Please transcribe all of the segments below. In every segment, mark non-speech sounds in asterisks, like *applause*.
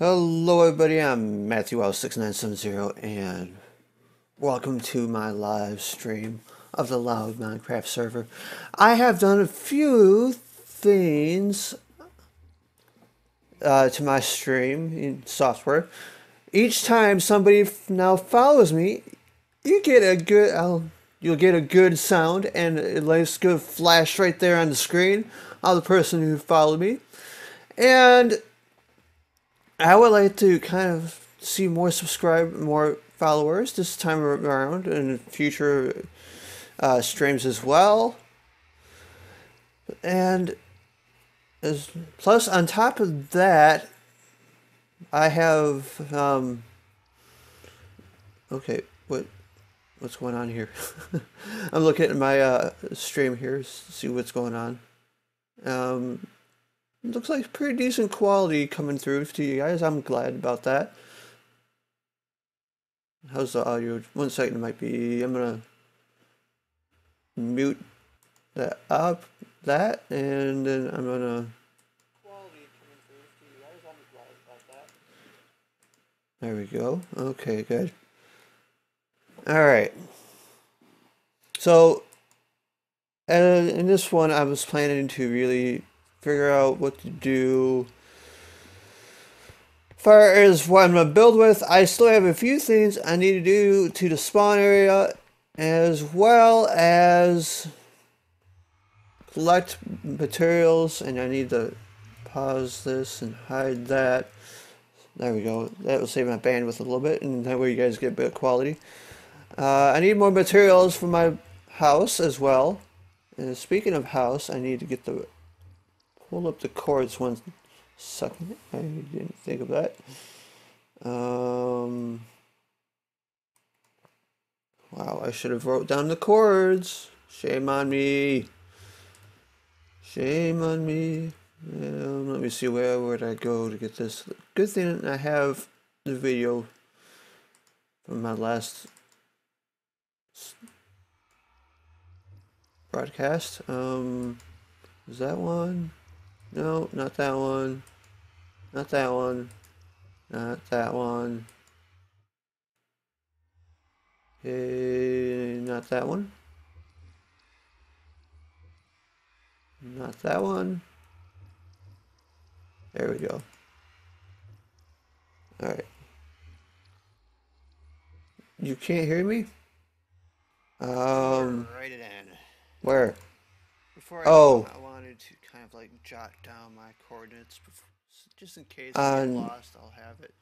Hello everybody, I'm Matthew L6970 and welcome to my live stream of the Loud Minecraft server. I have done a few things uh, to my stream in software. Each time somebody now follows me, you get a good, I'll, you'll get a good sound and a nice good flash right there on the screen of the person who followed me. And I would like to kind of see more subscribe, more followers this time around in future uh, streams as well. And as plus on top of that, I have um, okay, what what's going on here? *laughs* I'm looking at my uh, stream here, see what's going on. Um, looks like pretty decent quality coming through to you guys. I'm glad about that. How's the audio? One second, it might be. I'm gonna mute that up, that, and then I'm gonna. There we go. Okay, good. All right. So, and in this one, I was planning to really figure out what to do. Far as what I'm going to build with, I still have a few things I need to do to the spawn area, as well as collect materials, and I need to pause this and hide that. There we go. That will save my bandwidth a little bit, and that way you guys get of quality. Uh, I need more materials for my house as well. And speaking of house, I need to get the pull up the cords one second. I didn't think of that. Um, wow, I should have wrote down the chords. Shame on me. Shame on me. Um, let me see where would I go to get this. Good thing I have the video from my last broadcast. Um, is that one? No, not that one. Not that one. Not that one. Okay, not that one. Not that one. There we go. Alright. You can't hear me? Um. Write it in. Where? Before I Oh. go, I wanted to kind of like jot down my coordinates, before, just in case On- I get lost. I'll have it.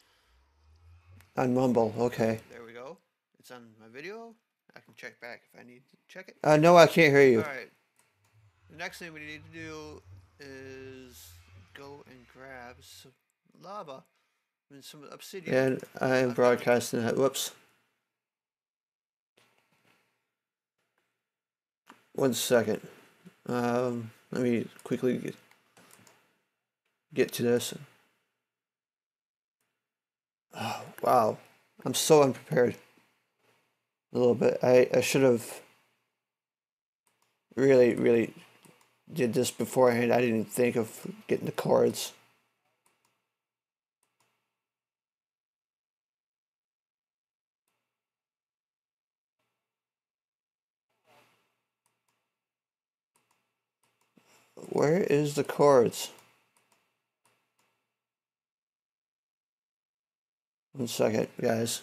On Mumble. Okay. There we go. It's on my video. I can check back if I need to check it. Uh, no, I can't hear you. All right. The next thing we need to do is go and grab some lava and some obsidian. And I am broadcasting that. Whoops. One second. Um, let me quickly get, get to this. Oh, wow. I'm so unprepared. A little bit. I, I should have really, really did this beforehand. I didn't think of getting the cords. Where is the cords? One second, guys.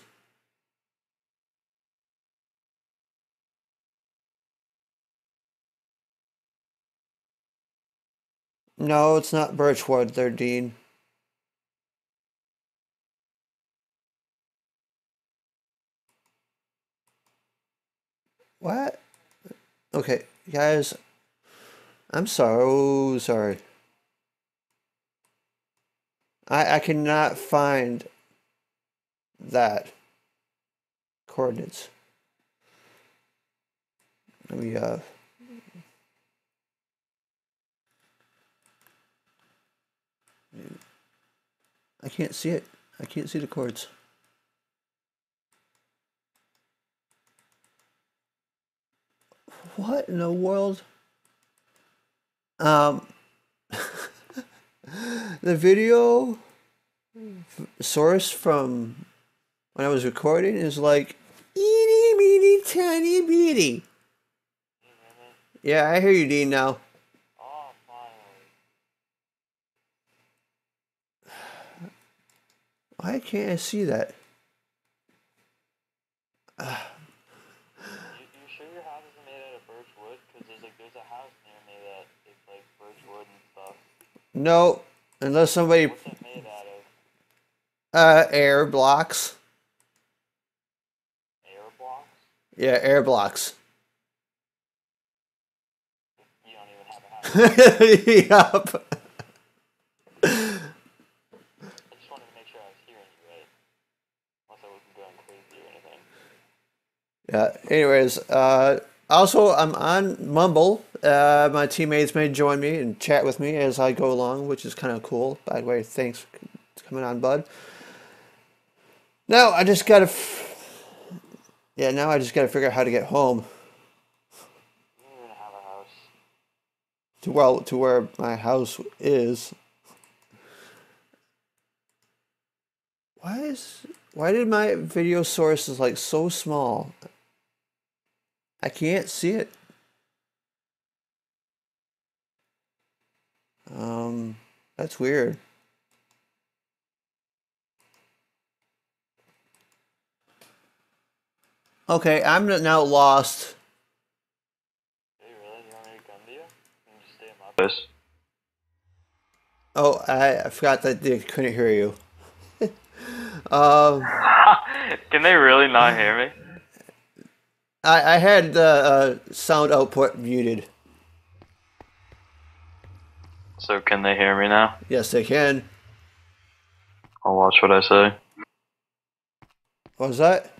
No, it's not birchwood, they're Dean. What? Okay, guys, I'm so sorry. I I cannot find that coordinates. Let me uh I can't see it. I can't see the chords. What in the world? Um, the video source from when I was recording is like itty bitty tiny bitty. Yeah, I hear you, Dean. Now. Why can't I see that? You, you sure your house isn't made out of birch wood? Because there's like there's a house near me that is like birch wood and stuff. No, unless somebody What's it made out of? uh air blocks. Air blocks? Yeah, air blocks. You don't even have a *laughs* house. yup. I just wanted to make sure I was hearing you right. Unless I wasn't going crazy or anything. Yeah. Anyways, uh, also I'm on Mumble. Uh, my teammates may join me and chat with me as I go along, which is kind of cool. By the way, thanks for coming on, bud. Now I just gotta. F- yeah, now I just gotta figure out how to get home to well to where my house is. Why is why did my video source is like so small? I can't see it. Um, that's weird. Okay, I'm now lost. Do you really? You want me to come to you? You can just stay in my place. Oh, I, I forgot that they couldn't hear you. *laughs* um, *laughs* Can they really not hear me? *laughs* I, I had the uh, sound output muted. So can they hear me now? Yes, they can. I'll watch what I say. What was that?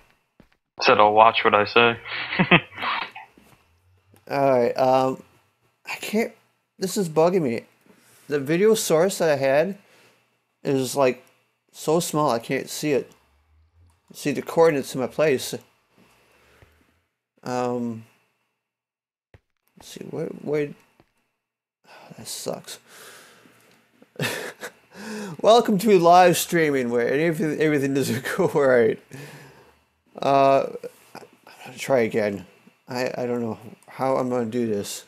Said I'll watch what I say. *laughs* All right. Um, I can't. This is bugging me. The video source that I had is like so small I can't see it. See the coordinates in my place. Um. Let's see. Where? Where? *sighs* that sucks. *laughs* Welcome to live streaming where everything everything doesn't *laughs* go right. Uh, I'm gonna try again. I I don't know how I'm gonna do this.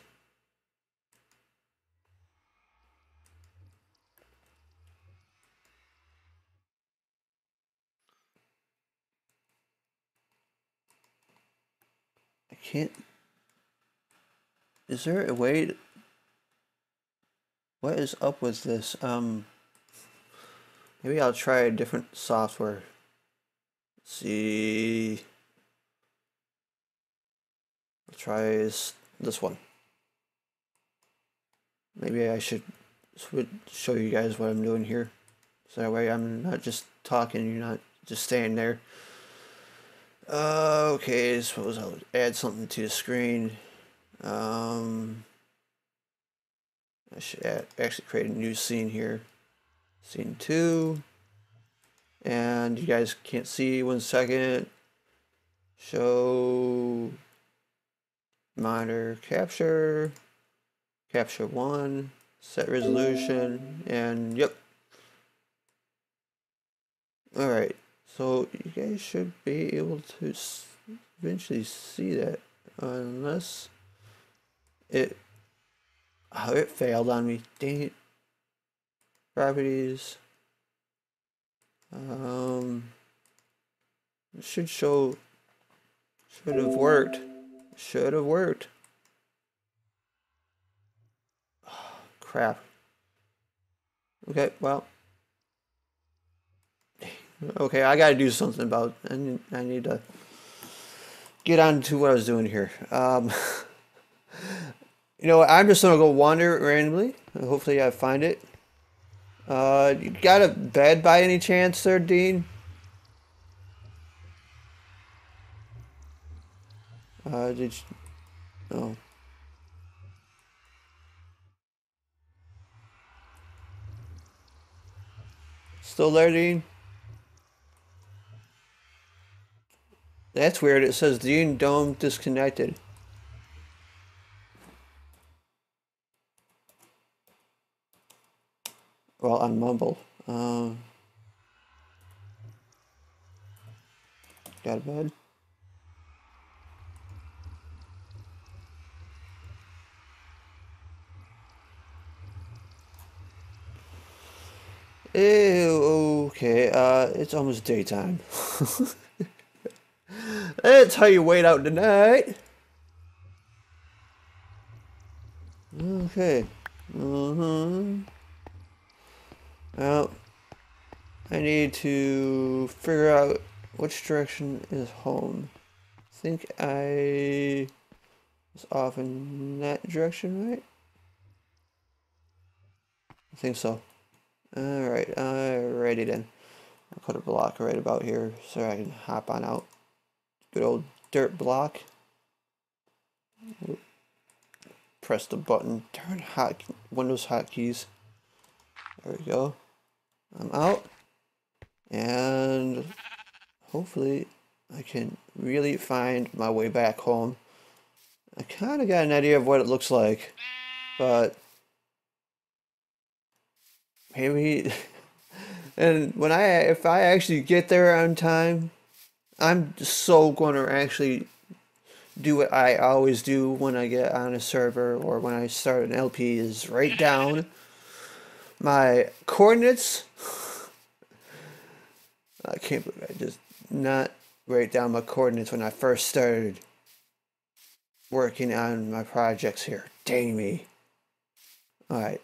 Can't. Is there a way? To, what is up with this? Um. Maybe I'll try a different software. Let's see. I'll try this, one. Maybe I should show you guys what I'm doing here. So that way I'm not just talking, you're not just standing there. Uh, okay, suppose I'll add something to the screen. Um, I should add, actually create a new scene here. Scene two. And you guys can't see one second. Show monitor capture. Capture one. Set resolution. And yep. Alright. So you guys should be able to eventually see that. Unless it. Oh, it failed on me. Dang it properties. Um, should show. Should have worked. Should have worked. *sighs* crap. Okay, well. Okay, I gotta do something about. I need, I need to get on to what I was doing here. Um, *laughs* you know, I'm just gonna go wander randomly. Hopefully, I find it. Uh, you got a bed by any chance there, Dean? Uh, did you? Oh. Still there, Dean? That's weird. It says deanedome disconnected. Well, on Mumble. Um, got a bed. Ew, okay, uh, it's almost daytime. *laughs* That's how you wait out the night. Okay. Mm-hmm. Well, I need to figure out which direction is home. I think I was off in that direction, right? I think so. Alright, alrighty then. I'll put a block right about here so I can hop on out. Good old dirt block. Press the button, turn hot Windows hotkeys. There we go. I'm out. And hopefully I can really find my way back home. I kind of got an idea of what it looks like, but maybe *laughs* and when I if I actually get there on time, I'm so going to actually do what I always do when I get on a server or when I start an LP is write down my coordinates. I can't believe I just not write down my coordinates when I first started working on my projects here. Dang me. Alright.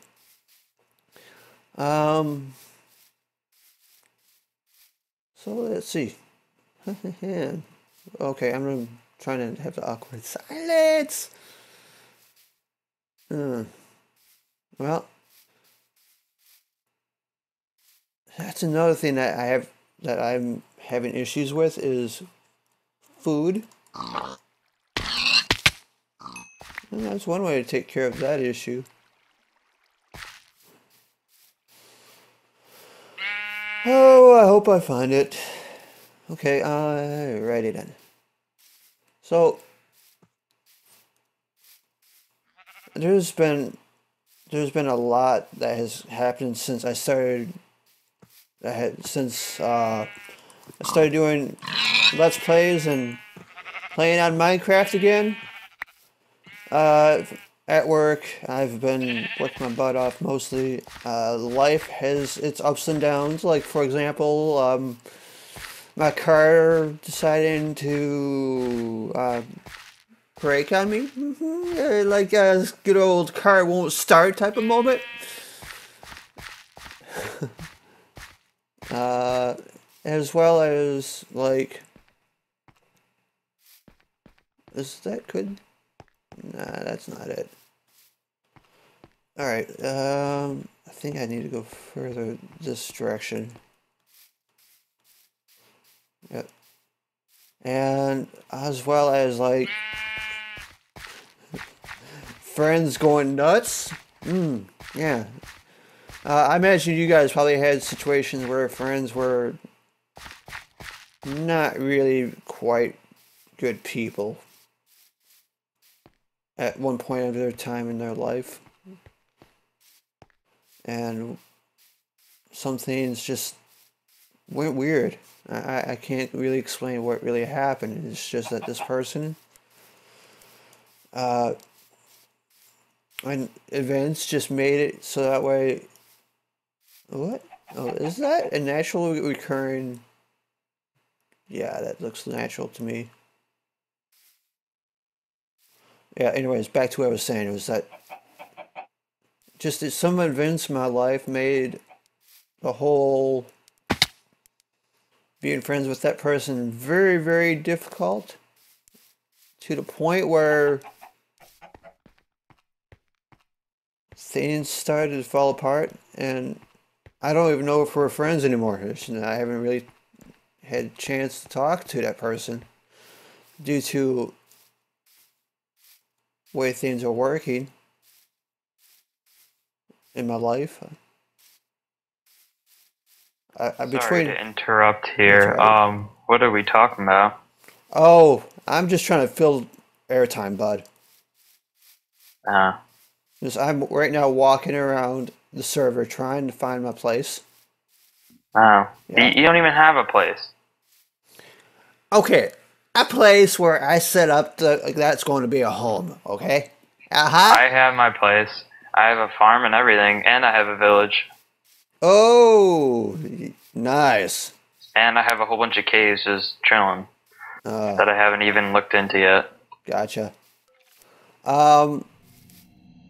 Um, so let's see. *laughs* okay, I'm trying to have the awkward silence. Hmm. Well, that's another thing that I have that I'm having issues with is food. And that's one way to take care of that issue. Oh, I hope I find it. Okay, write it in. So there's been there's been a lot that has happened since I started. I had since uh, I started doing let's plays and playing on Minecraft again. Uh, at work, I've been working my butt off mostly. Uh, life has its ups and downs. Like, for example, um, my car deciding to uh, brake on me. Mm-hmm. Like a good old car won't start type of moment. *laughs* uh, as well as, like, is that good? Nah, that's not it. Alright, um, I think I need to go further this direction. Yep. And as well as like friends going nuts. Mm, yeah. Uh, I imagine you guys probably had situations where friends were not really quite good people at one point of their time in their life and some things just went weird. I, I can't really explain what really happened. It's just that this person, uh, and events just made it so that way. What? Oh, is that a natural recurring? Yeah, that looks natural to me. Yeah. Anyways, back to what I was saying. It was that just some events in my life made the whole being friends with that person very, very difficult to the point where things started to fall apart and I don't even know if we're friends anymore. I haven't really had a chance to talk to that person due to way things are working in my life. I, I between. Sorry to interrupt here. Right. Um, what are we talking about? Oh, I'm just trying to fill airtime, bud. Uh. Just I'm right now walking around the server trying to find my place. Oh, yeah. you don't even have a place. Okay, a place where I set up the like that's going to be a home. Okay. Uh huh. I have my place. I have a farm and everything, and I have a village, Oh, nice. and I have a whole bunch of caves just chilling Uh, that I haven't even looked into yet. gotcha. Um,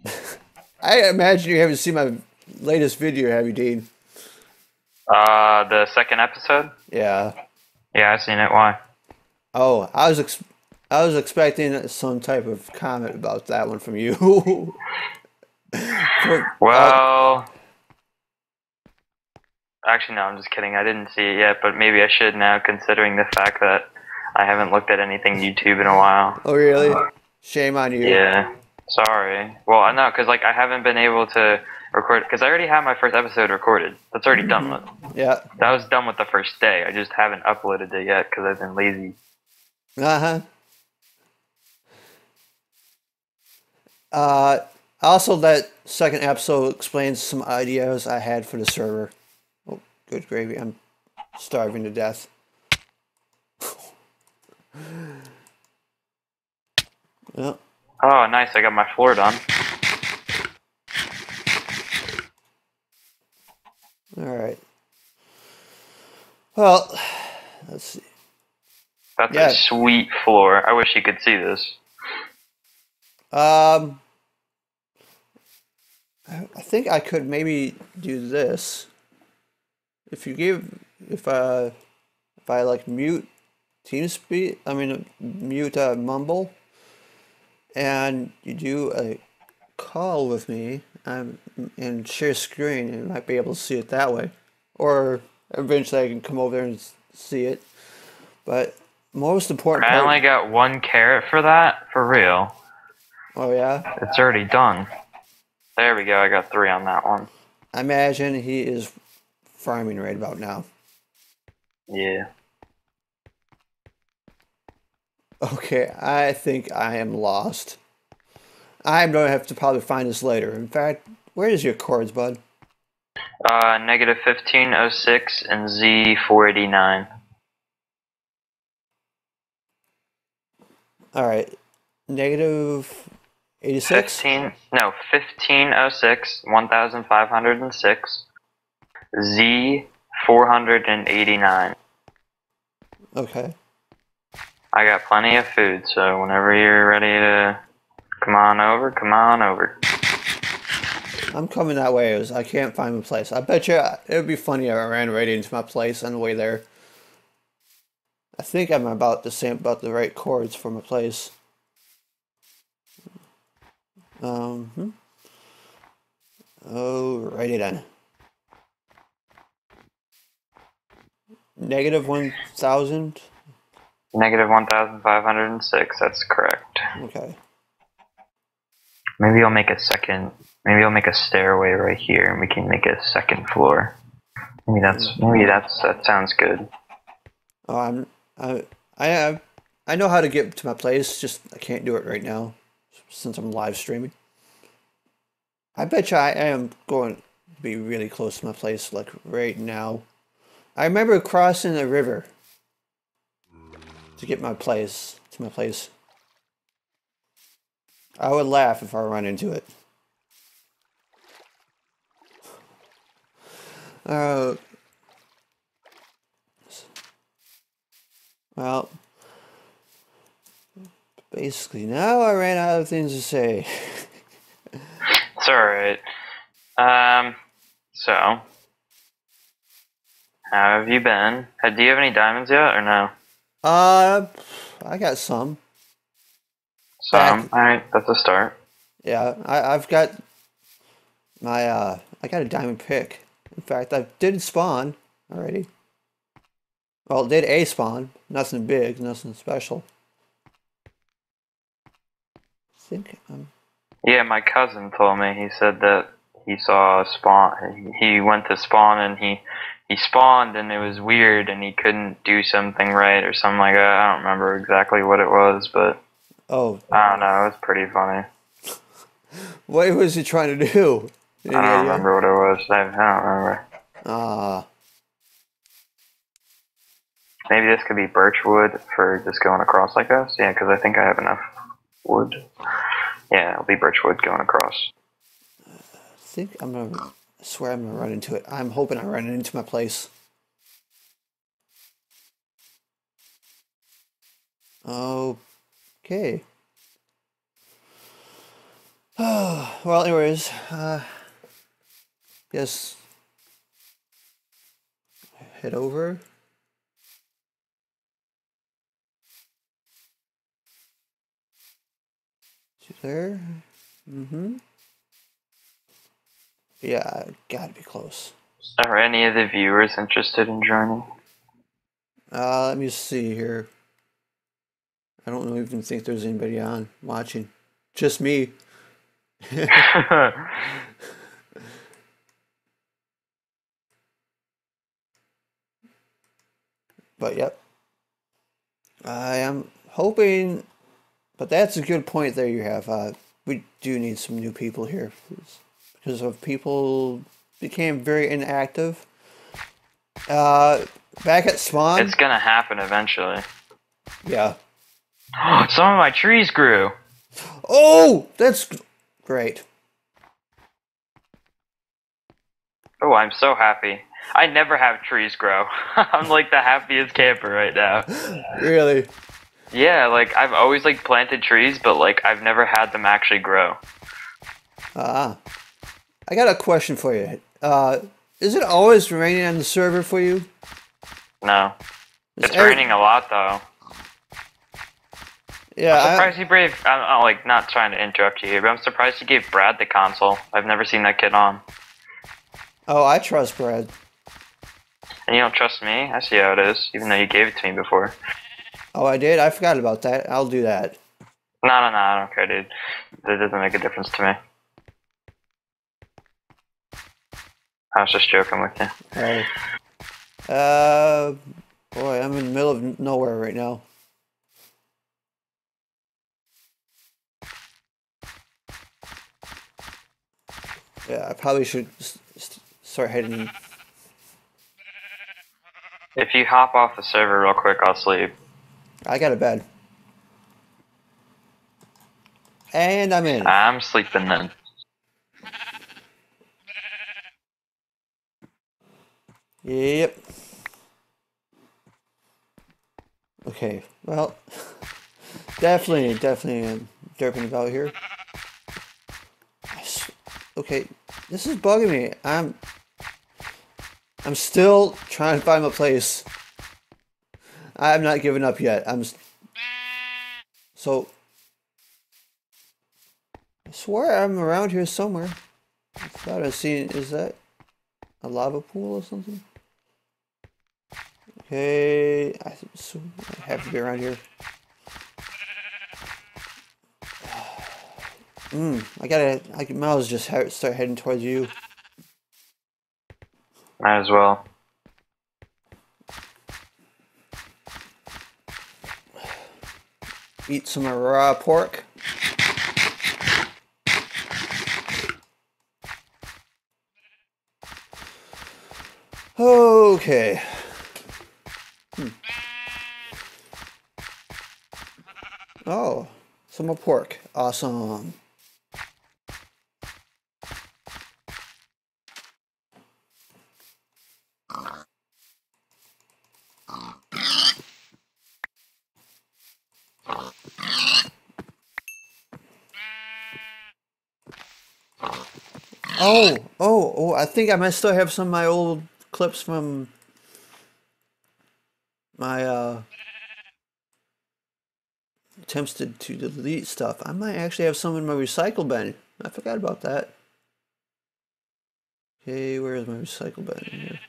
*laughs* I imagine you haven't seen my latest video, have you, Dean? Uh, the second episode. Yeah. Yeah, I've seen it. Why? Oh, I was ex- I was expecting some type of comment about that one from you. *laughs* For- Well, actually, no. I'm just kidding. I didn't see it yet, but maybe I should now, considering the fact that I haven't looked at anything YouTube in a while. oh, really? Shame on you. Yeah. Sorry. Well, I know, because like I haven't been able to record because I already have my first episode recorded. That's already done with. Yeah. That was done with the first day. I just haven't uploaded it yet because I've been lazy. Uh huh. Uh, also, that second episode explains some ideas I had for the server. Good gravy! I'm starving to death. Yep. Oh, nice! I got my floor done. All right. Well, let's see. That's Yeah. a sweet floor. I wish you could see this. Um, I think I could maybe do this. If you give, if uh, if I like mute TeamSpeak, I mean mute uh, Mumble, and you do a call with me, um, and share screen, and might be able to see it that way, or eventually I can come over there and see it. But most important I part. only got one carrot for that. For real. oh yeah. It's already done. There we go. I got three on that one. I imagine he is farming right about now. Yeah. Okay, I think I am lost. I'm going to have to probably find this later. In fact, where is your chords, bud? Uh, negative 1506 and Z489. All right, negative 86? 15, no, 1506, 1506, Z489. Okay. I got plenty of food, so whenever you're ready to come on over, come on over. I'm coming that way as I can't find my place. I bet you it would be funny if I ran right into my place on the way there. I think I'm about the same, about the right chords for my place. Um, hmm. Alrighty then. Negative 1,000? Negative 1506, that's correct. Okay. Maybe I'll make a second, maybe I'll make a stairway right here and we can make a second floor. Maybe that's, maybe that's, that sounds good. Oh, I'm, I, I, I- I know how to get to my place, just I can't do it right now since I'm live streaming. I bet you I am going to be really close to my place, like right now. I remember crossing the river to get my place to my place. I would laugh if I run into it. Uh, well, basically, now I ran out of things to say. *laughs* It's alright. Um, so, how have you been? Uh, Do you have any diamonds yet or no? Uh, I got some. Some. Back. Alright, that's a start. Yeah, I, I've got my, uh, I got a diamond pick. In fact, I did spawn already. Well, did a spawn. Nothing big, nothing special. I think um, Yeah, my cousin told me. He said that he saw a spawn. He went to spawn and he he spawned and it was weird and he couldn't do something right or something like that. I don't remember exactly what it was, but oh, I don't know. It was pretty funny. *laughs* what was he trying to do? Any I don't idea? remember what it was. I, I don't remember. Ah, Maybe this could be birch wood for just going across like this. Yeah, because I think I have enough wood. Yeah, it'll be birch wood going across. Think I'm gonna swear I'm gonna run into it. I'm hoping I run into my place. Okay. *sighs* well, anyways, uh, yes. Head over. There. Mm-hmm. Yeah, gotta be close. Are any of the viewers interested in joining? Uh, let me see here. I don't even think there's anybody on watching. Just me. *laughs* But yep. I am hoping, but that's a good point there you have. Uh, we do need some new people here because of people became very inactive. Uh, back at spawn. it's gonna happen eventually. yeah. *gasps* Some of my trees grew. Oh, that's great. Oh, I'm so happy. I never have trees grow. *laughs* I'm like the happiest camper right now. *gasps* Really. Yeah, like I've always like planted trees, but like I've never had them actually grow. Ah. I got a question for you. Uh, is it always raining on the server for you? No, it's raining a lot though. Yeah. I'm Surprised you brave. I'm, I'm like not trying to interrupt you here, but I'm surprised you gave Brad the console. I've never seen that kid on. oh, I trust Brad. And you don't trust me? I see how it is, even though you gave it to me before. Oh, I did. I forgot about that. I'll do that. No, no, no, I don't care, dude. That doesn't make a difference to me. I was just joking with you. Oh. Uh, boy, I'm in the middle of nowhere right now. Yeah, I probably should start heading. If you hop off the server real quick, I'll sleep. I got a bed. And I'm in. I'm sleeping then. Yep. Okay, well, definitely, definitely um, derping about here. Okay, this is bugging me. I'm, I'm still trying to find my place. I'm not giving up yet. I'm. So. I swear I'm around here somewhere. I thought I seen. Is that a lava pool or something? Okay, I, have to be around here. *sighs* Hmm, I gotta, I can, might as well just start heading towards you. Might as well. Eat some raw pork. Okay. Hmm. Oh, more pork. Awesome. Oh, oh, oh, I think I might still have some of my old clips from my uh attempts to, to delete stuff. I might actually have some in my recycle bin. I forgot about that. Okay, where is my recycle bin here?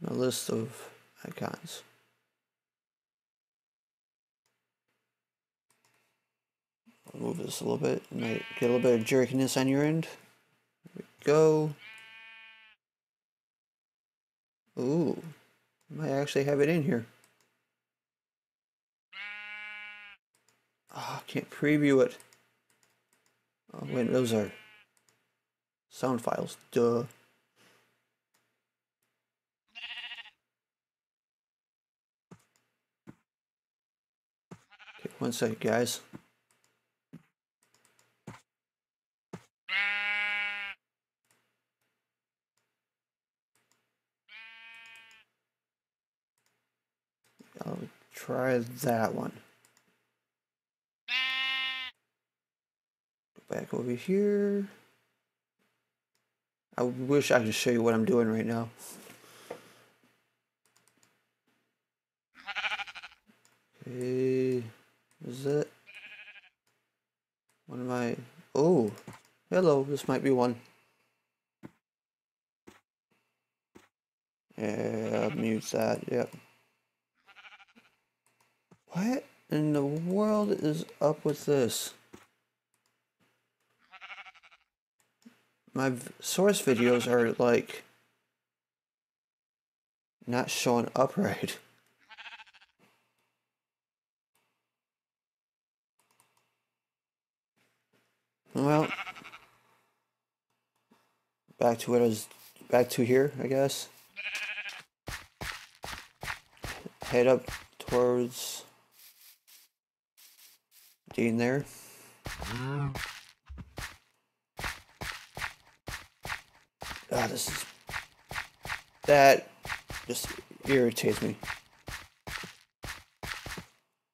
My list of icons. I'll move this a little bit. Might get a little bit of jerkiness on your end. There we go. Ooh, I might actually have it in here. Oh, I can't preview it. Oh, wait, those are sound files. Duh. Okay, one second, guys. I'll try that one. Back over here. I wish I could show you what I'm doing right now. Hey, is it? one of my? Oh, hello, this might be one. Yeah, mute that, yep. What in the world is up with this? My source videos are like not showing up right. *laughs* Well, back to what I was back to here, I guess. Head up towards Dean there. Mm. Ah, this is that just irritates me.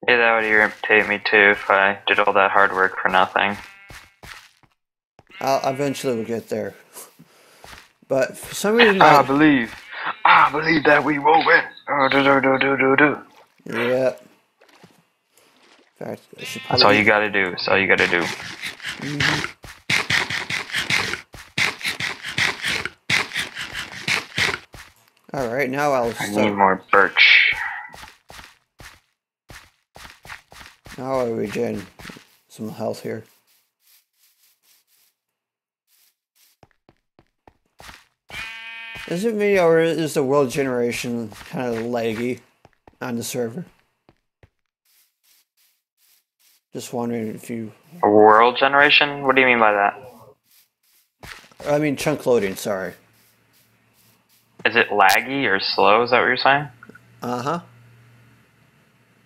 Yeah, that would irritate me too if I did all that hard work for nothing. I'll eventually will get there. But for some reason, I I, believe. I believe that we will win. Oh, do, do, do, do, do, do. yeah. In fact, That's all you gotta do. That's all you gotta do. All right, now I'll I need more birch. Now I'll regen some health here. Is it me or is the world generation kind of laggy on the server? Just wondering if you. A world generation? What do you mean by that? I mean, chunk loading, sorry. Is it laggy or slow? Is that what you're saying? Uh huh.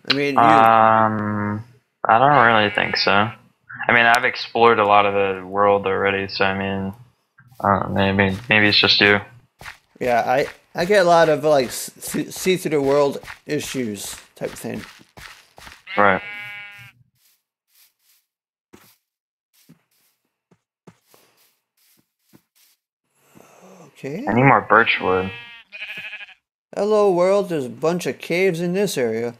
I mean, you, Um, I don't really think so. I mean, I've explored a lot of the world already, so I mean, uh, maybe maybe it's just you. yeah, I, I get a lot of like see through the world issues type thing. Right. Okay. I need more birch wood. Hello, world. There's a bunch of caves in this area.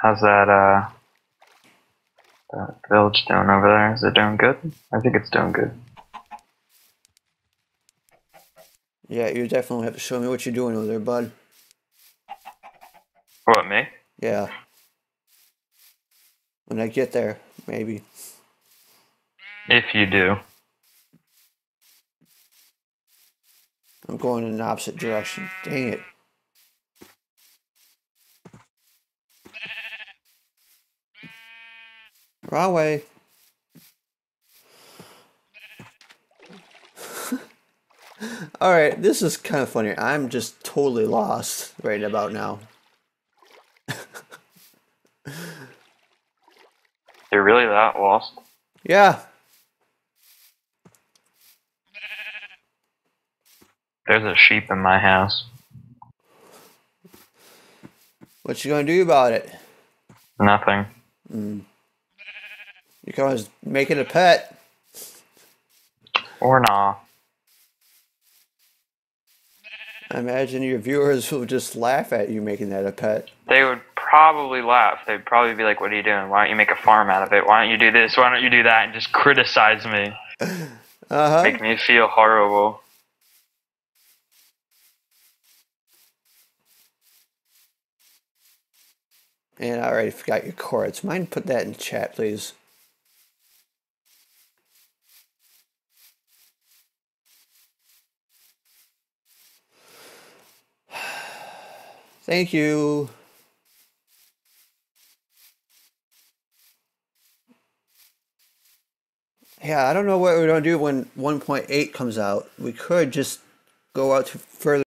How's that uh that village doing over there? Is it doing good? I think it's doing good. Yeah, you definitely have to show me what you're doing over there, bud. What me? Yeah. When I get there, maybe. If you do. I'm going in the opposite direction. Dang it. Wrong way. *laughs* Alright, this is kind of funny. I'm just totally lost right about now. You're really that lost? Yeah, There's a sheep in my house. what you gonna do about it? Nothing. You can always make it a pet. Or nah. I imagine your viewers will just laugh at you making that a pet. They would probably laugh. They'd probably be like, What are you doing? Why don't you make a farm out of it? Why don't you do this? Why don't you do that? And just criticize me. *laughs* Uh huh. Make me feel horrible. And I already forgot your chords. Mind put that in chat, please. *sighs* Thank you. Yeah, I don't know what we're gonna do when 1.8 comes out. We could just go out to further.